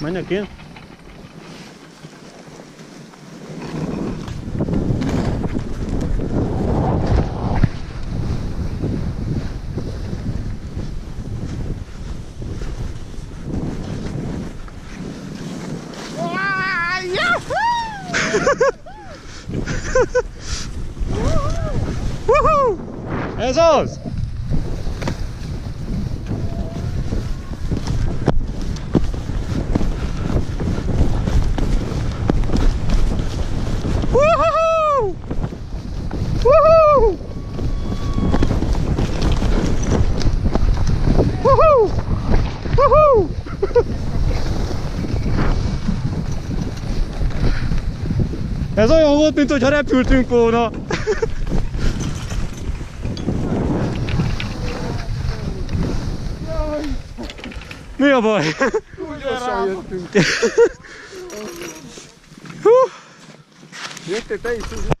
Menjek én? Woohoo! Ez az! Ez olyan volt, mint hogyha repültünk volna. Mi a baj? Gyorsan jöttünk. Jöttél te is?